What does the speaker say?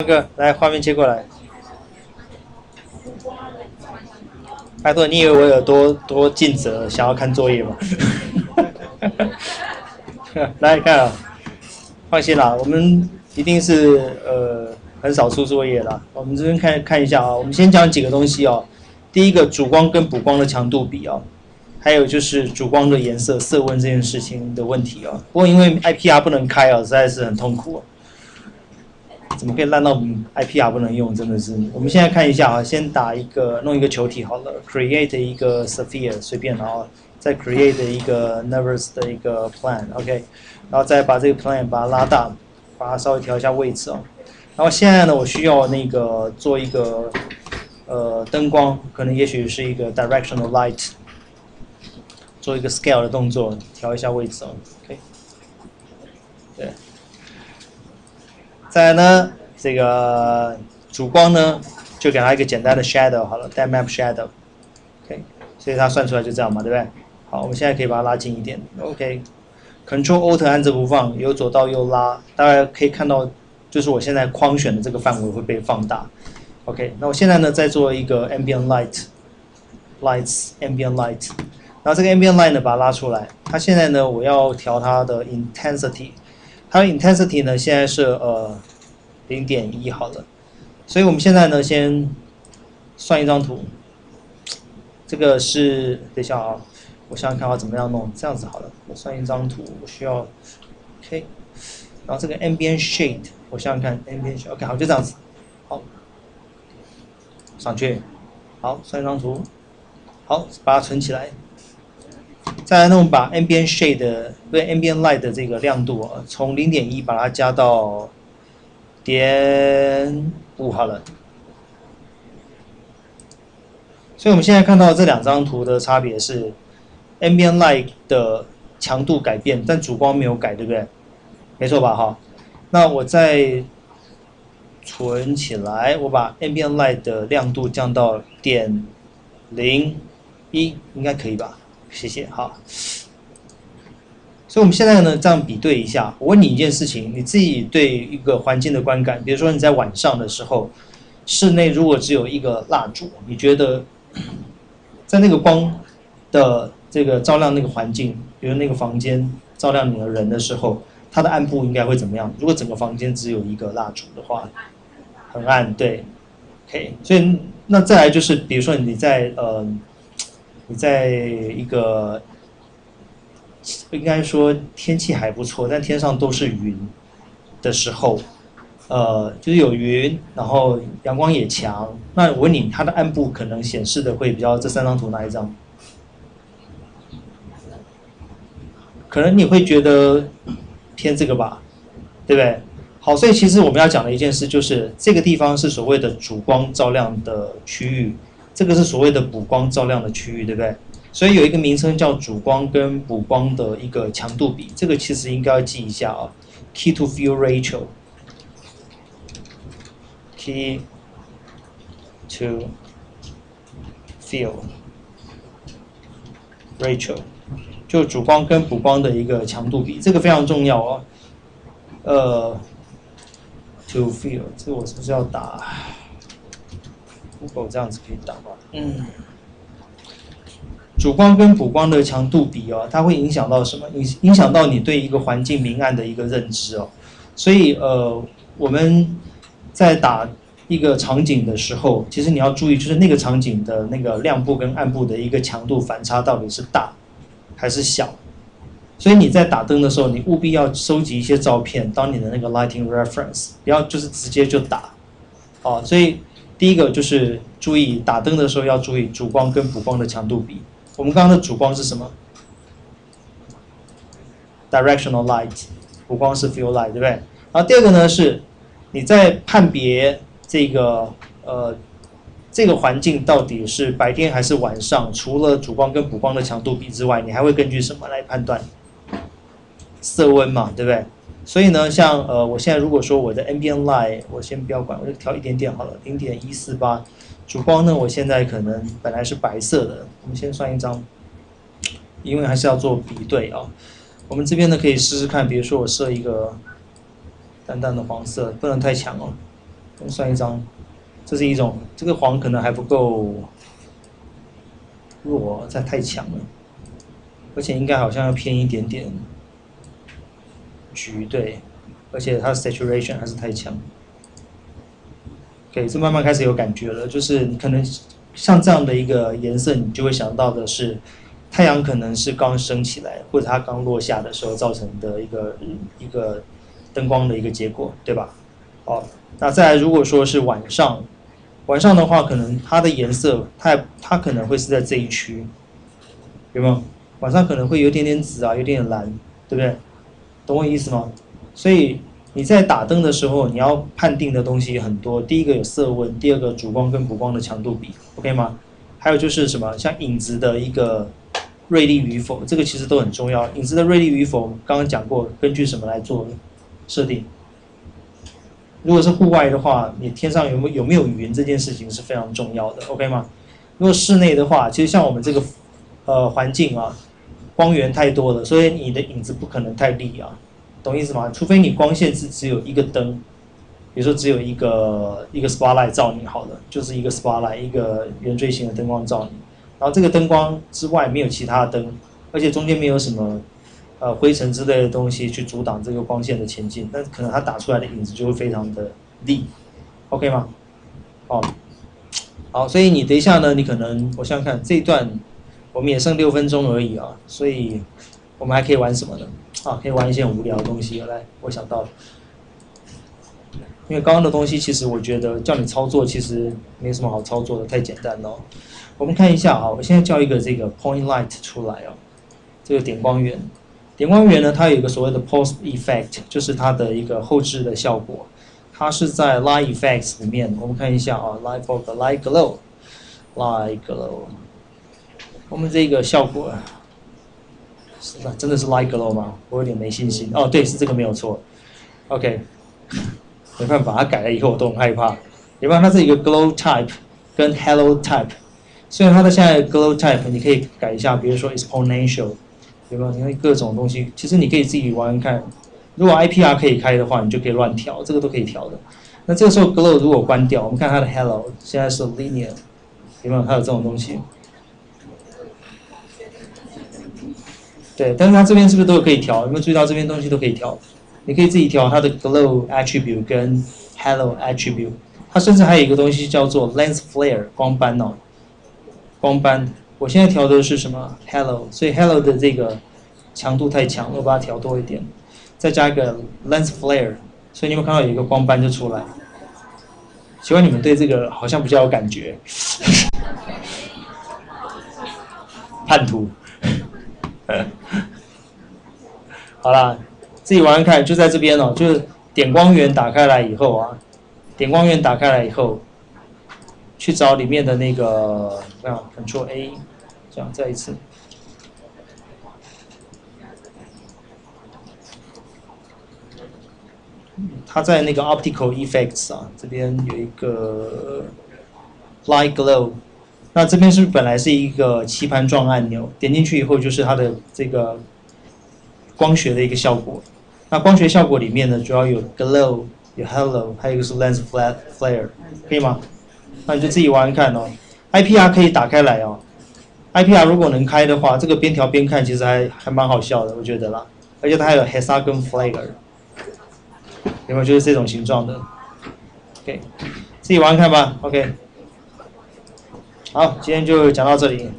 那个，来画面切过来。拜托，你以为我有多多尽责，想要看作业吗？来看啊，放心啦，我们一定是呃很少出作业啦。我们这边看看一下啊，我们先讲几个东西哦。第一个，主光跟补光的强度比啊，还有就是主光的颜色、色温这件事情的问题啊。不过因为 IPR 不能开啊，实在是很痛苦。哦怎么可以烂到 IPR 不能用？真的是。我们现在看一下啊，先打一个弄一个球体好了，create 一个 sphere 随便，然后再 create 一个 nervous 的一个 plan，OK，然后再把这个 plan 把它拉大，把它稍微调一下位置哦。然后现在呢，我需要那个做一个呃灯光，可能也许是一个 directional light，做一个 scale 的动作，调一下位置哦，OK，再来呢，这个主光呢，就给它一个简单的 shadow 好了，depth map shadow，OK，所以它算出来就这样嘛，对不对？好，我们现在可以把它拉近一点，OK，Control Alt 按着不放，由左到右拉，大家可以看到，就是我现在框选的这个范围会被放大，OK，那我现在呢，再做一个 ambient light，lights ambient light，然后这个 ambient light 呢，把它拉出来，它现在呢，我要调它的 intensity。它的 intensity 呢，现在是呃零点一好了，所以我们现在呢，先算一张图。这个是等一下啊，我想想看我怎么样弄，这样子好了，我算一张图，我需要 OK，然后这个 ambient shade，我想想看 ambient shade，OK 好就这样子，好，上去，好算一张图，好把它存起来。再来，那我们把 ambient shade 对 ambient light 的这个亮度啊，从零点一把它加到点五好了。所以我们现在看到这两张图的差别是，ambient light 的强度改变，但主光没有改，对不对？没错吧？哈，那我再存起来，我把 ambient light 的亮度降到点零一，应该可以吧？谢谢，好。所以我们现在呢，这样比对一下。我问你一件事情：你自己对一个环境的观感，比如说你在晚上的时候，室内如果只有一个蜡烛，你觉得在那个光的这个照亮那个环境，比如那个房间照亮你的人的时候，它的暗部应该会怎么样？如果整个房间只有一个蜡烛的话，很暗，对，OK。所以那再来就是，比如说你在呃。你在一个应该说天气还不错，但天上都是云的时候，呃，就是有云，然后阳光也强。那我问你，它的暗部可能显示的会比较这三张图哪一张？可能你会觉得偏这个吧，对不对？好，所以其实我们要讲的一件事就是，这个地方是所谓的主光照亮的区域。这个是所谓的补光照亮的区域，对不对？所以有一个名称叫主光跟补光的一个强度比，这个其实应该要记一下啊。Key to field ratio，key to field ratio，就主光跟补光的一个强度比，这个非常重要哦。呃，to feel，这个我是不是要打？这样子可以打吗。嗯，主光跟补光的强度比哦，它会影响到什么？影影响到你对一个环境明暗的一个认知哦。所以呃，我们在打一个场景的时候，其实你要注意，就是那个场景的那个亮部跟暗部的一个强度反差到底是大还是小。所以你在打灯的时候，你务必要收集一些照片当你的那个 lighting reference，不要就是直接就打。哦，所以。第一个就是注意打灯的时候要注意主光跟补光的强度比。我们刚刚的主光是什么？directional light，补光是 field light，对不对？然后第二个呢是，你在判别这个呃这个环境到底是白天还是晚上，除了主光跟补光的强度比之外，你还会根据什么来判断？色温嘛，对不对？所以呢，像呃，我现在如果说我的 ambient light，我先不要管，我就调一点点好了，零点一四八。主光呢，我现在可能本来是白色的，我们先算一张，因为还是要做比对啊。我们这边呢可以试试看，比如说我设一个淡淡的黄色，不能太强哦。算一张，这是一种，这个黄可能还不够弱，这太强了，而且应该好像要偏一点点橘，对，而且它的 saturation 还是太强。OK，这慢慢开始有感觉了，就是你可能像这样的一个颜色，你就会想到的是，太阳可能是刚升起来，或者它刚落下的时候造成的一个一个灯光的一个结果，对吧？好，那再来，如果说是晚上，晚上的话，可能它的颜色，它它可能会是在这一区，有没有？晚上可能会有点点紫啊，有点点蓝，对不对？懂我意思吗？所以。你在打灯的时候，你要判定的东西很多。第一个有色温，第二个主光跟补光的强度比，OK 吗？还有就是什么，像影子的一个锐利与否，这个其实都很重要。影子的锐利与否，刚刚讲过，根据什么来做设定？如果是户外的话，你天上有没有有没有云，这件事情是非常重要的，OK 吗？如果室内的话，其实像我们这个呃环境啊，光源太多了，所以你的影子不可能太利啊。懂意思吗？除非你光线是只有一个灯，比如说只有一个一个 spotlight 照你好了，就是一个 spotlight 一个圆锥形的灯光照你，然后这个灯光之外没有其他的灯，而且中间没有什么呃灰尘之类的东西去阻挡这个光线的前进，那可能它打出来的影子就会非常的利，OK 吗？哦，好，所以你等一下呢，你可能我想想看这一段我们也剩六分钟而已啊，所以我们还可以玩什么呢？啊，可以玩一些很无聊的东西。来，我想到了，因为刚刚的东西其实我觉得叫你操作其实没什么好操作的，太简单了。我们看一下啊，我现在叫一个这个 point light 出来啊，这个点光源。点光源呢，它有一个所谓的 post effect，就是它的一个后置的效果。它是在 light effects 里面，我们看一下啊，light bulb light glow，light glow。我们这个效果。是吧？真的是 light glow 吗？我有点没信心。哦，对，是这个没有错。OK，没办法，它改了以后我都很害怕。没办法，它是一个 glow type 跟 hello type。虽然它的现在 glow type 你可以改一下，比如说 exponential，有没有？因为各种东西，其实你可以自己玩玩看。如果 IPR 可以开的话，你就可以乱调，这个都可以调的。那这个时候 glow 如果关掉，我们看它的 hello，现在是 linear，有没有？它有这种东西。对，但是它这边是不是都可以调？有没有注意到这边东西都可以调？你可以自己调它的 glow attribute 跟 hello attribute。它甚至还有一个东西叫做 lens flare 光斑哦，光斑。我现在调的是什么 hello？所以 hello 的这个强度太强，我把它调多一点，再加一个 lens flare，所以你们看到有一个光斑就出来。希望你们对这个好像比较有感觉。叛徒。好啦，自己玩玩看，就在这边哦。就是点光源打开来以后啊，点光源打开来以后，去找里面的那个，这样？Ctrl A，这样再一次。它在那个 Optical Effects 啊，这边有一个 Light Glow。那这边是本来是一个棋盘状按钮，点进去以后就是它的这个光学的一个效果。那光学效果里面呢，主要有 glow，有 hello，还有一个是 lens flat flare，可以吗？那你就自己玩看哦。IPR 可以打开来哦。IPR 如果能开的话，这个边调边看其实还还蛮好笑的，我觉得啦。而且它还有 hexagon flare，有没有就是这种形状的？OK，自己玩看吧。OK。好，今天就讲到这里。